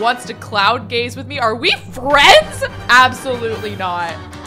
wants to cloud gaze with me. Are we friends? Absolutely not.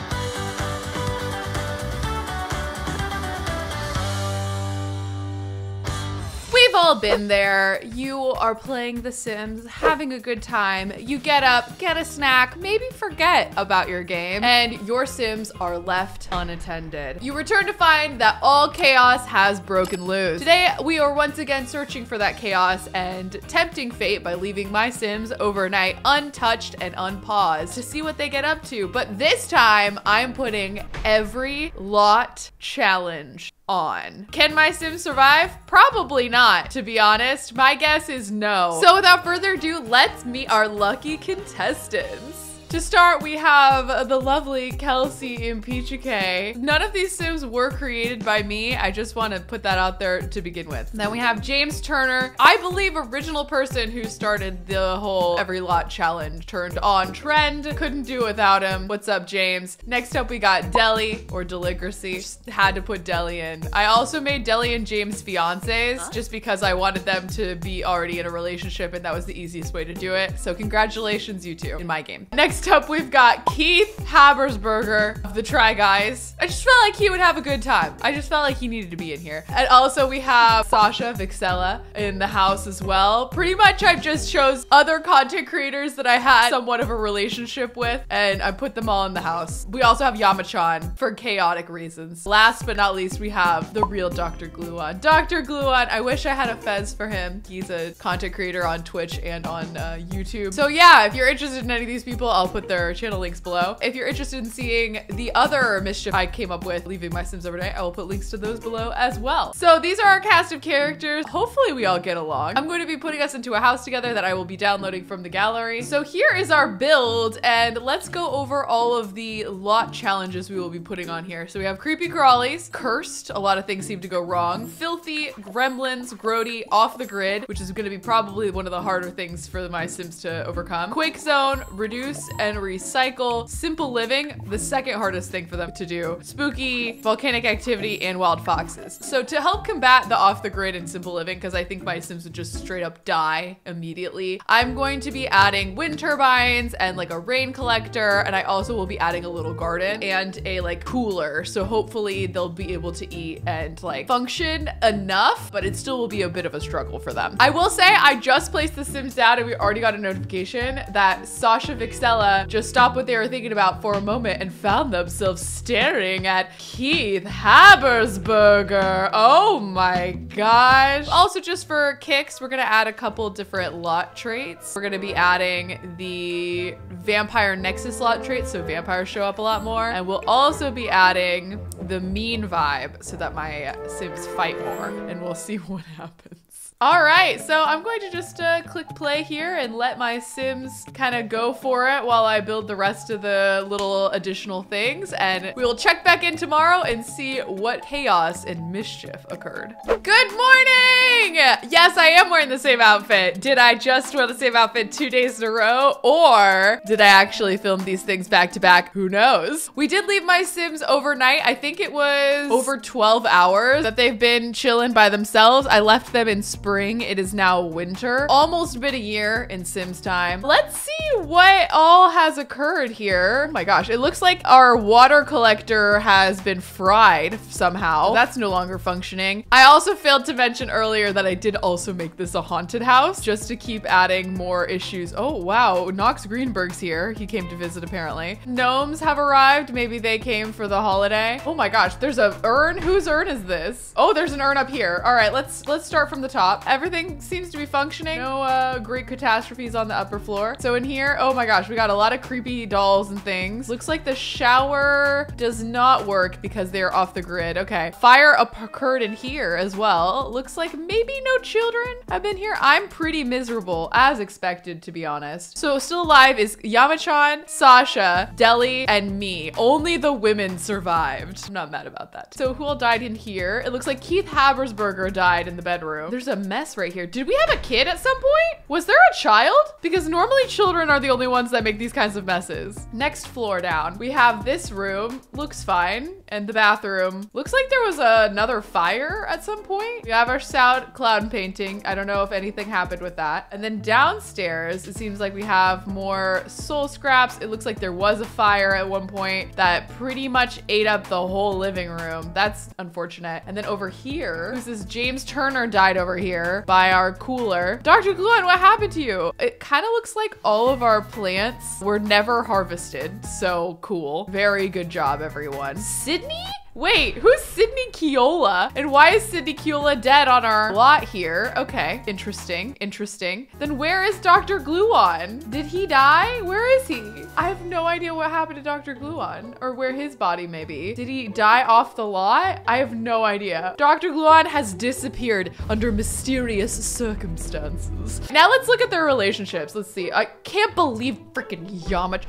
All been there. You are playing The Sims, having a good time. You get up, get a snack, maybe forget about your game, and your Sims are left unattended. You return to find that all chaos has broken loose. Today, we are once again searching for that chaos and tempting fate by leaving my Sims overnight untouched and unpaused to see what they get up to. But this time, I'm putting every lot challenge on. Can my Sims survive? Probably not, to be honest. My guess is no. So without further ado, let's meet our lucky contestants. To start, we have the lovely Kelsey Impicciche. None of these Sims were created by me. I just want to put that out there to begin with. Then we have James Turner. I believe original person who started the whole every lot challenge turned on trend. Couldn't do without him. What's up, James? Next up, we got Deli or Deligracy. Just had to put Deli in. I also made Deli and James fiancés huh? just because I wanted them to be already in a relationship and that was the easiest way to do it. So congratulations, you two, in my game. Next Next up, we've got Keith Habersberger of the Try Guys. I just felt like he would have a good time. I just felt like he needed to be in here. And also we have Sasha Vixella in the house as well. Pretty much I've just chose other content creators that I had somewhat of a relationship with and I put them all in the house. We also have Yamachan for chaotic reasons. Last but not least, we have the real Dr. Gluon. Dr. Gluon, I wish I had a fez for him. He's a content creator on Twitch and on uh, YouTube. So yeah, if you're interested in any of these people, I'll put their channel links below. If you're interested in seeing the other mischief I came up with leaving my Sims overnight, I will put links to those below as well. So these are our cast of characters. Hopefully we all get along. I'm going to be putting us into a house together that I will be downloading from the gallery. So here is our build and let's go over all of the lot challenges we will be putting on here. So we have creepy crawlies, cursed, a lot of things seem to go wrong, filthy, gremlins, grody, off the grid, which is going to be probably one of the harder things for my Sims to overcome, quake zone, reduce, and recycle. Simple living, the second hardest thing for them to do. Spooky, volcanic activity, and wild foxes. So to help combat the off the grid and simple living, because I think my Sims would just straight up die immediately, I'm going to be adding wind turbines and like a rain collector. And I also will be adding a little garden and a like cooler. So hopefully they'll be able to eat and like function enough, but it still will be a bit of a struggle for them. I will say I just placed the Sims down and we already got a notification that Sasha Vixella just stopped what they were thinking about for a moment and found themselves staring at Keith Habersberger. Oh my gosh. Also, just for kicks, we're gonna add a couple different lot traits. We're gonna be adding the Vampire Nexus lot trait, so vampires show up a lot more. And we'll also be adding the mean vibe so that my Sims fight more. And we'll see what happens. All right, so I'm going to just uh, click play here and let my Sims kind of go for it while I build the rest of the little additional things. And we will check back in tomorrow and see what chaos and mischief occurred. Good morning! Yes, I am wearing the same outfit. Did I just wear the same outfit two days in a row? Or did I actually film these things back to back? Who knows? We did leave my Sims overnight. I think it was over 12 hours that they've been chilling by themselves. I left them in spring spring. It is now winter. Almost been a year in Sims time. Let's see what all has occurred here. Oh my gosh, it looks like our water collector has been fried somehow. That's no longer functioning. I also failed to mention earlier that I did also make this a haunted house just to keep adding more issues. Oh, wow. Knox Greenberg's here. He came to visit apparently. Gnomes have arrived. Maybe they came for the holiday. Oh my gosh, there's a urn. Whose urn is this? Oh, there's an urn up here. All right, let's let's start from the top. Everything seems to be functioning. No uh, great catastrophes on the upper floor. So in here, oh my gosh, we got a lot of creepy dolls and things. Looks like the shower does not work because they're off the grid. Okay, fire occurred in here as well. Looks like maybe no children have been here. I'm pretty miserable as expected, to be honest. So still alive is Yamachan, Sasha, Deli, and me. Only the women survived. I'm not mad about that. So who all died in here? It looks like Keith Habersberger died in the bedroom. There's a mess right here. Did we have a kid at some point? Was there a child? Because normally children are the only ones that make these kinds of messes. Next floor down, we have this room. Looks fine. And the bathroom. Looks like there was another fire at some point. We have our sound cloud painting. I don't know if anything happened with that. And then downstairs, it seems like we have more soul scraps. It looks like there was a fire at one point that pretty much ate up the whole living room. That's unfortunate. And then over here, this James Turner died over here by our cooler. Dr. Gluon, what happened to you? It kind of looks like all of our plants were never harvested. So cool. Very good job, everyone. Sydney? Wait, who's Sydney Keola? And why is Sydney Keola dead on our lot here? Okay, interesting, interesting. Then where is Dr. Gluon? Did he die? Where is he? I have no idea what happened to Dr. Gluon or where his body may be. Did he die off the lot? I have no idea. Dr. Gluon has disappeared under mysterious circumstances. Now let's look at their relationships. Let's see. I can't believe freaking Yamcha.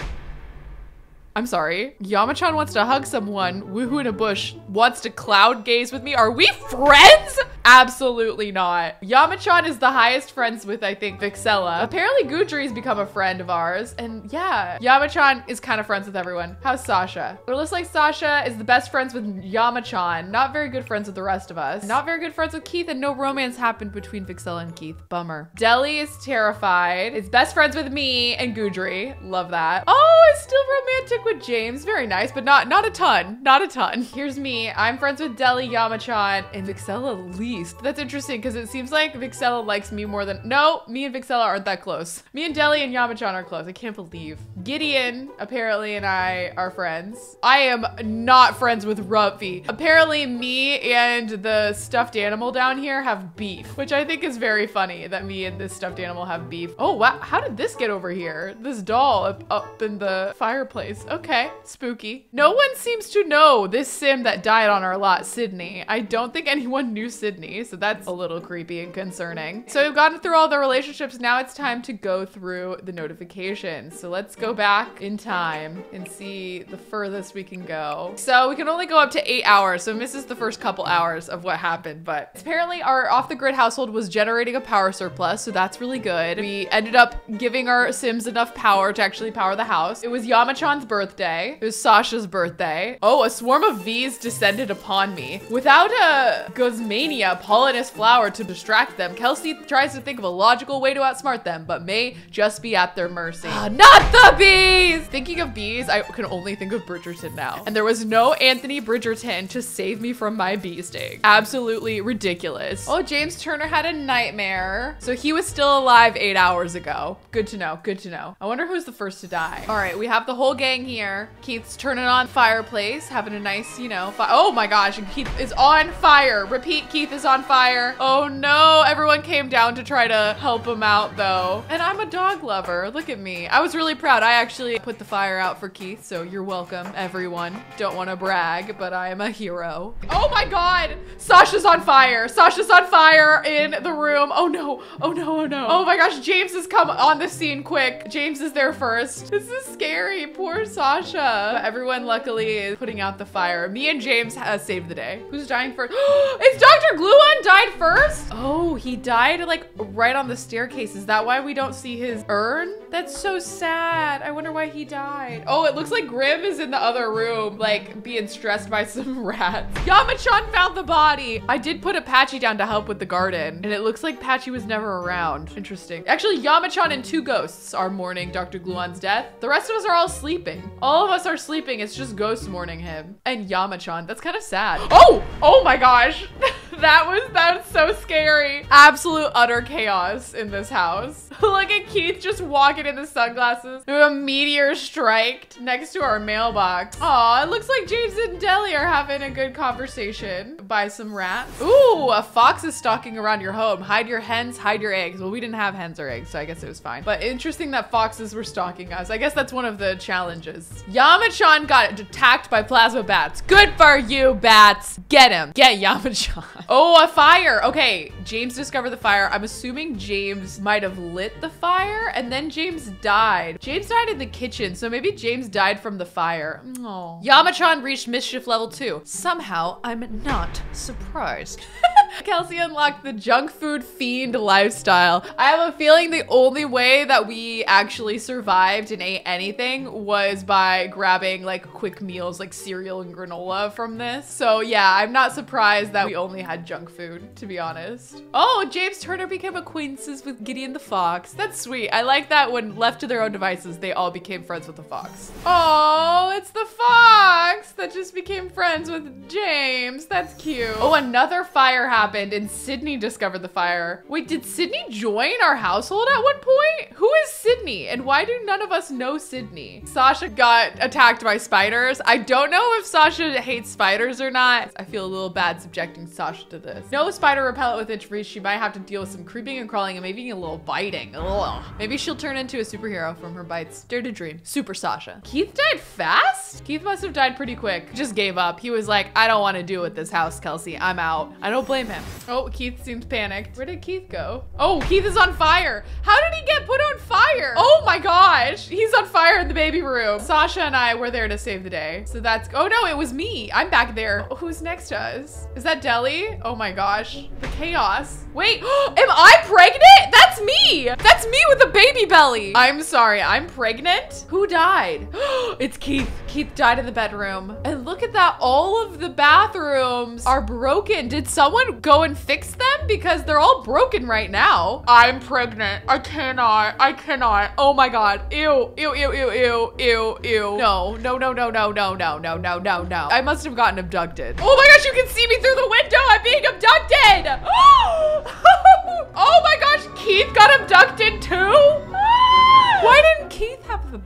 I'm sorry. Yamachan wants to hug someone. Woohoo in a bush wants to cloud gaze with me. Are we friends? Absolutely not. Yamachan is the highest friends with, I think, Vixella. Apparently Gudri's become a friend of ours. And yeah, Yamachan is kind of friends with everyone. How's Sasha? It looks like Sasha is the best friends with Yamachan. Not very good friends with the rest of us. Not very good friends with Keith and no romance happened between Vixella and Keith. Bummer. Deli is terrified. Is best friends with me and Gudri. Love that. Oh, it's still romantic with James. Very nice, but not not a ton. Not a ton. Here's me. I'm friends with Deli, Yamachan, and Vixella That's interesting because it seems like Vixella likes me more than- No, me and Vixella aren't that close. Me and Deli and Yamachan are close. I can't believe. Gideon, apparently, and I are friends. I am not friends with Rumpy. Apparently, me and the stuffed animal down here have beef, which I think is very funny that me and this stuffed animal have beef. Oh, wow. How did this get over here? This doll up, up in the fireplace. Okay, spooky. No one seems to know this sim that died on our lot, Sydney. I don't think anyone knew Sydney, so that's a little creepy and concerning. So we've gotten through all the relationships. Now it's time to go through the notifications. So let's go back in time and see the furthest we can go. So we can only go up to eight hours, so misses the first couple hours of what happened, but apparently our off-the-grid household was generating a power surplus, so that's really good. We ended up giving our Sims enough power to actually power the house. It was Yamachan's birthday. It was Sasha's birthday. Oh, a swarm of bees descended upon me. Without a Guzmania pollinous flower to distract them, Kelsey tries to think of a logical way to outsmart them, but may just be at their mercy. Ah, not the bees! Thinking of bees, I can only think of Bridgerton now. And there was no Anthony Bridgerton to save me from my bee sting. Absolutely ridiculous. Oh, James Turner had a nightmare. So he was still alive eight hours ago. Good to know, good to know. I wonder who's the first to die. All right, we have the whole gang here. Keith's turning on fireplace, having a nice, you know, oh my gosh, and Keith is on fire. Repeat, Keith is on fire. Oh no, everyone came down to try to help him out though. And I'm a dog lover, look at me. I was really proud. I actually put the fire out for Keith, so you're welcome, everyone. Don't want to brag, but I am a hero. Oh my God, Sasha's on fire. Sasha's on fire in the room. Oh no, oh no, oh no. Oh my gosh, James has come on the scene quick. James is there first. This is scary, poor Sasha. But everyone luckily is putting out the fire. Me and James has saved the day. Who's dying first? it's Dr. Gluon died first? Oh, he died like right on the staircase. Is that why we don't see his urn? That's so sad. I wonder why he died. Oh, it looks like Grim is in the other room, like being stressed by some rats. Yamachan found the body. I did put a Patchy down to help with the garden and it looks like Patchy was never around. Interesting. Actually, Yamachan and two ghosts are mourning Dr. Gluon's death. The rest of us are all sleeping. All of us are sleeping. It's just ghosts mourning him. And Yamachan. That's kind of sad. Oh! Oh my gosh. that was, that's so scary. Absolute utter chaos in this house. Look at Keith just walking in the sunglasses. A meteor striked next to our mailbox. Aw, it looks like James and Deli are having a good conversation by some rats. Ooh, a fox is stalking around your home. Hide your hens, hide your eggs. Well, we didn't have hens or eggs, so I guess it was fine. But interesting that foxes were stalking us. I guess that's one of the challenges. Yamachan got attacked by plasma bats. Good for you, bats. Get him. Get Yamachan. Oh, a fire. Okay, James discovered the fire. I'm assuming James might have lit the fire and then James died. James died in the kitchen, so maybe James died from the fire. Oh. Yamachan reached mischief level two. Somehow, I'm not surprised. Kelsey unlocked the junk food fiend lifestyle. I have a feeling the only way that we actually survived and ate anything was by grabbing like quick meals like cereal and granola from this. So yeah, I'm not surprised that we only had junk food, to be honest. Oh, James Turner became acquaintances with Gideon the Fox. That's sweet. I like that when left to their own devices, they all became friends with the fox. Oh, it's the fox that just became friends with James. That's cute. Oh, another fire happened and Sydney discovered the fire. Wait, did Sydney join our household at one point? Who is Sydney and why do none of us know Sydney? Sasha got attacked by spiders. I don't know if Sasha hates spiders or not. I feel a little bad subjecting Sasha to this. No spider repellent with inch reach. She might have to deal with some creeping and crawling and maybe a little biting. Ugh. Maybe she'll turn into a superhero from her bites. Dare to dream. Super Sasha. Keith died fast? Keith must have died pretty quick. Just gave up. He was like, I don't want to deal with this house, Kelsey. I'm out. I don't blame him. Oh, Keith seems panicked. Where did Keith go? Oh, Keith is on fire. How did he get put on fire? Oh my gosh. He's on fire in the baby room. Sasha and I were there to save the day. So that's, oh no, it was me. I'm back there. Who's next to us? Is that Deli? Oh my gosh. The chaos. Wait, am I pregnant? That's me. That's me with a baby belly. I'm sorry, I'm pregnant? Who died? it's Keith. Keith died in the bedroom. And look at that, all of the bathrooms are broken. Did someone go and fix them? Because they're all broken right now. I'm pregnant. I cannot, I cannot. Oh my God, ew, ew, ew, ew, ew, ew, ew. No, no, no, no, no, no, no, no, no, no, no. I must have gotten abducted. Oh my gosh, you can see me through the window. I'm being abducted. oh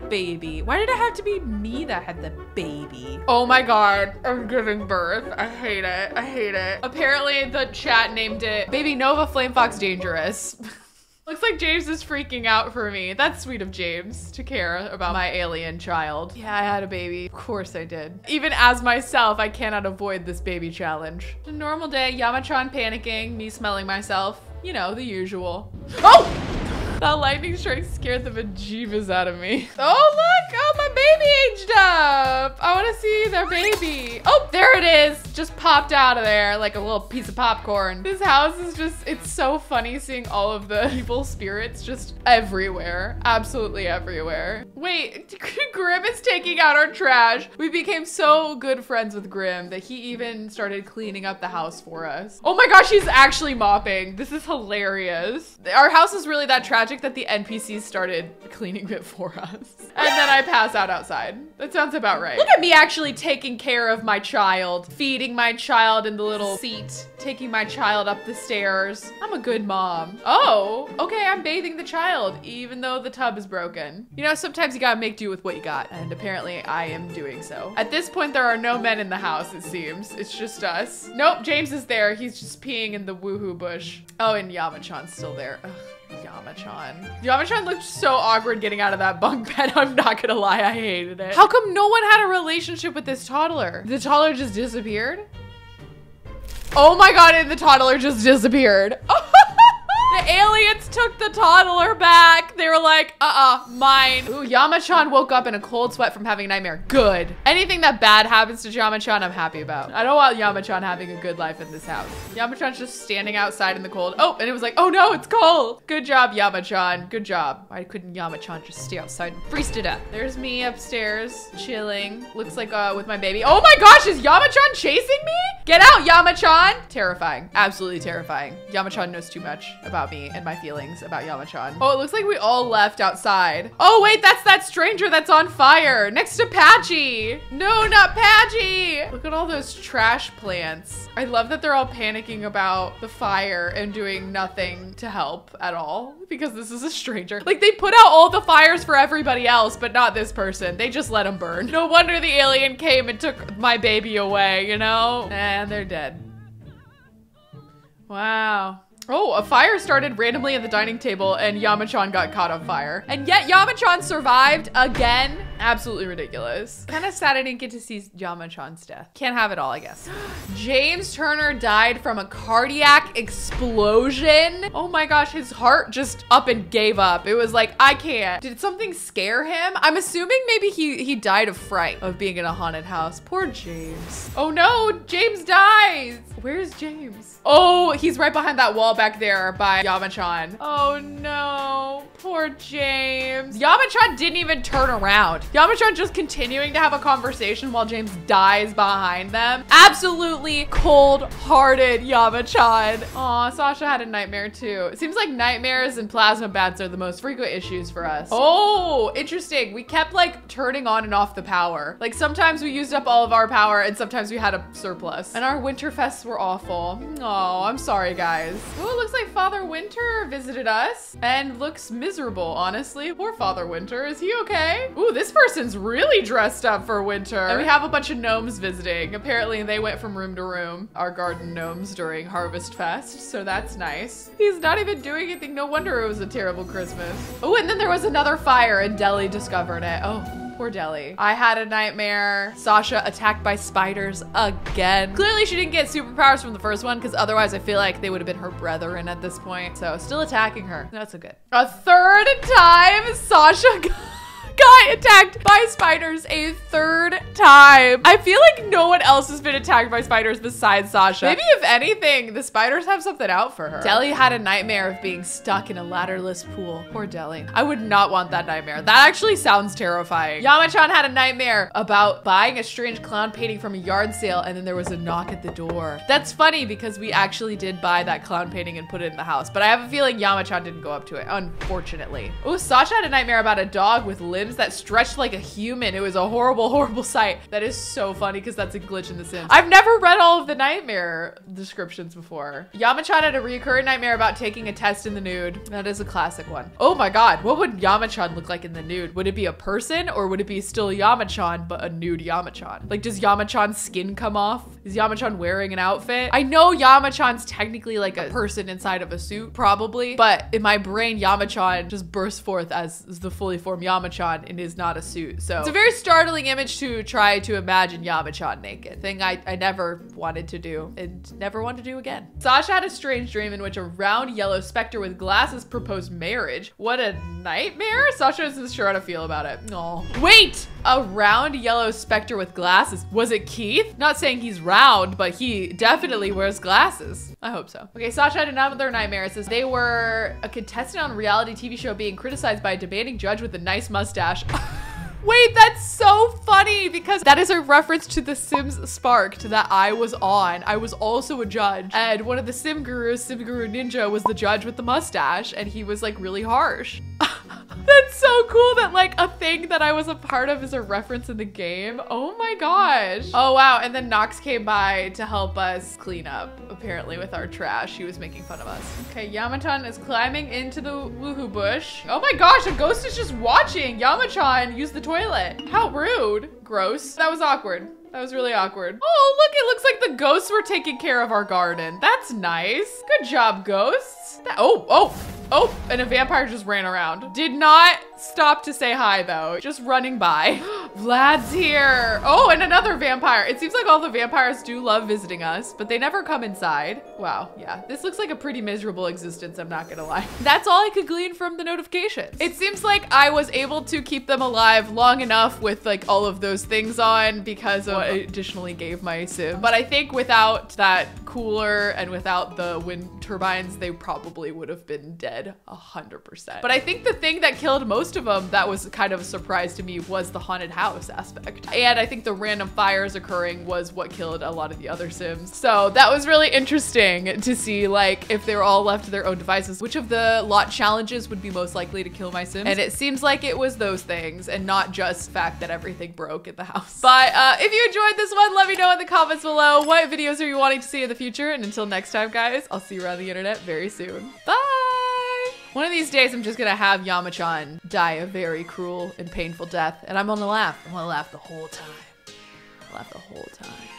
baby? Why did it have to be me that had the baby? Oh my god, I'm giving birth. I hate it. I hate it. Apparently the chat named it Baby Nova Flame Fox Dangerous. Looks like James is freaking out for me. That's sweet of James to care about my alien child. Yeah, I had a baby. Of course I did. Even as myself, I cannot avoid this baby challenge. A normal day, Yamachan panicking, me smelling myself. You know, the usual. Oh! That lightning strike scared the bejeebus out of me. Oh, look! Oh, my baby aged up! I want to see their baby. Oh, there it is! Just popped out of there like a little piece of popcorn. This house is just, it's so funny seeing all of the evil spirits just everywhere. Absolutely everywhere. Wait, Grim is taking out our trash. We became so good friends with Grim that he even started cleaning up the house for us. Oh my gosh, he's actually mopping. This is hilarious. Our house is really that tragic that the NPCs started cleaning it for us. And then I pass out outside. That sounds about right. Look at me actually taking care of my child, feeding my child in the little seat, taking my child up the stairs. I'm a good mom. Oh, okay, I'm bathing the child, even though the tub is broken. You know, sometimes you gotta make do with what you got, and apparently I am doing so. At this point, there are no men in the house, it seems. It's just us. Nope, James is there. He's just peeing in the woohoo bush. Oh, and Yamachan's still there. Ugh. Yamachan. Yamachan looked so awkward getting out of that bunk bed. I'm not gonna lie, I hated it. How come no one had a relationship with this toddler? The toddler just disappeared? Oh my god, and the toddler just disappeared. The aliens took the toddler back. They were like, uh-uh, mine. Ooh, Yamachan woke up in a cold sweat from having a nightmare. Good. Anything that bad happens to Yamachan, I'm happy about. I don't want Yamachan having a good life in this house. Yamachan's just standing outside in the cold. Oh, and it was like, oh no, it's cold. Good job, Yamachan. Good job. Why couldn't Yamachan just stay outside and freeze to death? There's me upstairs, chilling. Looks like uh, with my baby. Oh my gosh, is Yamachan chasing me? Get out, Yamachan. Terrifying. Absolutely terrifying. Yamachan knows too much about about me and my feelings about Yamachan. Oh, it looks like we all left outside. Oh, wait, that's that stranger that's on fire next to Patchy. No, not Patchy. Look at all those trash plants. I love that they're all panicking about the fire and doing nothing to help at all because this is a stranger. Like they put out all the fires for everybody else, but not this person. They just let them burn. No wonder the alien came and took my baby away, you know? And they're dead. Wow. Oh, a fire started randomly at the dining table and Yamachan got caught on fire. And yet Yamachan survived again Absolutely ridiculous. Kind of sad I didn't get to see Yamachan's death. Can't have it all, I guess. James Turner died from a cardiac explosion. Oh my gosh, his heart just up and gave up. It was like, I can't. Did something scare him? I'm assuming maybe he, he died of fright of being in a haunted house. Poor James. Oh no, James dies. Where's James? Oh, he's right behind that wall back there by Yamachan. Oh no, poor James. Yamachan didn't even turn around. Yamachan just continuing to have a conversation while James dies behind them. Absolutely cold-hearted Yamachan. Aw, Sasha had a nightmare too. It seems like nightmares and plasma bats are the most frequent issues for us. Oh, interesting. We kept like turning on and off the power. Like sometimes we used up all of our power and sometimes we had a surplus. And our winter fests were awful. Oh, I'm sorry guys. Oh, it looks like Father Winter visited us and looks miserable, honestly. Poor Father Winter. Is he okay? Ooh, this person's really dressed up for winter. And we have a bunch of gnomes visiting. Apparently they went from room to room, our garden gnomes during Harvest Fest. So that's nice. He's not even doing anything. No wonder it was a terrible Christmas. Oh, and then there was another fire and Deli discovered it. Oh, Poor Deli. I had a nightmare. Sasha attacked by spiders again. Clearly she didn't get superpowers from the first one because otherwise I feel like they would have been her brethren at this point. So still attacking her. That's so good. A third time Sasha got attacked by spiders a third time. I feel like no one else has been attacked by spiders besides Sasha. Maybe if anything, the spiders have something out for her. Deli had a nightmare of being stuck in a ladderless pool. Poor Deli. I would not want that nightmare. That actually sounds terrifying. Yamachan had a nightmare about buying a strange clown painting from a yard sale and then there was a knock at the door. That's funny because we actually did buy that clown painting and put it in the house, but I have a feeling Yamachan didn't go up to it, unfortunately. Oh, Sasha had a nightmare about a dog with limbs that stretched like a human. It was a horrible, horrible sight. That is so funny because that's a glitch in The Sims. I've never read all of the nightmare descriptions before. Yamachan had a recurrent nightmare about taking a test in the nude. That is a classic one. Oh my God, what would Yamachan look like in the nude? Would it be a person or would it be still Yamachan, but a nude Yamachan? Like, does Yamachan's skin come off? Is Yamachan wearing an outfit? I know Yamachan's technically like a person inside of a suit, probably, but in my brain, Yamachan just bursts forth as the fully formed Yamachan and is not a suit. So it's a very startling image to try to imagine Yamachan naked. Thing I, I never wanted to do and never want to do again. Sasha had a strange dream in which a round yellow specter with glasses proposed marriage. What a nightmare. Sasha isn't sure how to feel about it. No. Wait! A round yellow specter with glasses. Was it Keith? Not saying he's round, but he definitely wears glasses. I hope so. Okay, Sasha had another nightmare. It says they were a contestant on a reality TV show being criticized by a demanding judge with a nice mustache. Wait, that's so funny because that is a reference to The Sims Spark'd that I was on. I was also a judge and one of the Sim Gurus, Sim Guru Ninja was the judge with the mustache and he was like really harsh. That's so cool that like a thing that I was a part of is a reference in the game. Oh my gosh. Oh wow. And then Nox came by to help us clean up apparently with our trash. He was making fun of us. Okay, Yamachan is climbing into the woohoo bush. Oh my gosh, a ghost is just watching Yamachan use the toilet. How rude. Gross. That was awkward. That was really awkward. Oh, look, it looks like the ghosts were taking care of our garden. That's nice. Good job, ghosts. That, oh, oh, oh, and a vampire just ran around. Did not stop to say hi though, just running by. Vlad's here. Oh, and another vampire. It seems like all the vampires do love visiting us, but they never come inside. Wow, yeah, this looks like a pretty miserable existence, I'm not gonna lie. That's all I could glean from the notifications. It seems like I was able to keep them alive long enough with like all of those things on because of what I additionally gave my sim. But I think without that cooler and without the wind turbines, they probably would have been dead a hundred percent. But I think the thing that killed most of them that was kind of a surprise to me was the haunted house aspect. And I think the random fires occurring was what killed a lot of the other sims. So that was really interesting to see like if they were all left to their own devices, which of the lot challenges would be most likely to kill my sims. And it seems like it was those things and not just fact that everything broke at the house. But uh, if you enjoyed this one, let me know in the comments below what videos are you wanting to see in the future. And until next time, guys, I'll see you around the internet very soon. Bye! One of these days, I'm just gonna have Yamachan die a very cruel and painful death, and I'm gonna laugh. I'm gonna laugh the whole time. Laugh the whole time.